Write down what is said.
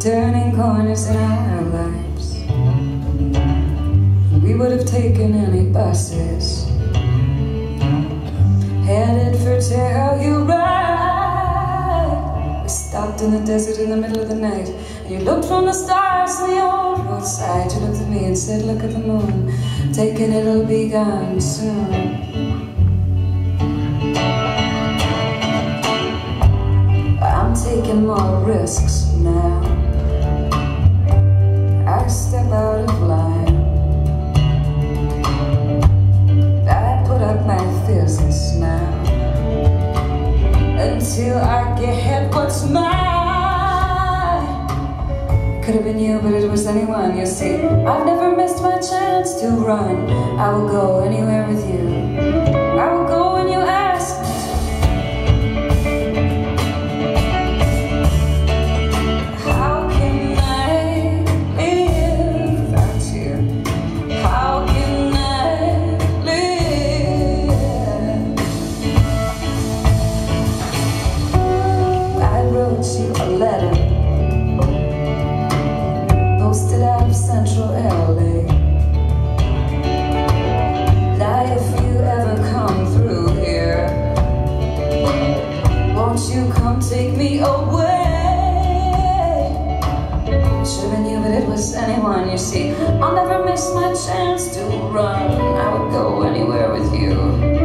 turning corners in our lives. We would have taken any buses, headed for Telluride. We stopped in the desert in the middle of the night, and you looked from the stars on the old roadside. You looked at me and said, Look at the moon, taking it'll be gone soon. More risks now. I step out of line. I put up my fists now until I get what's mine. Could have been you, but it was anyone. You see, I've never missed my chance to run. I will go anywhere with you. Won't you come take me away? Should have been you, but it was anyone, you see. I'll never miss my chance to run. I would go anywhere with you.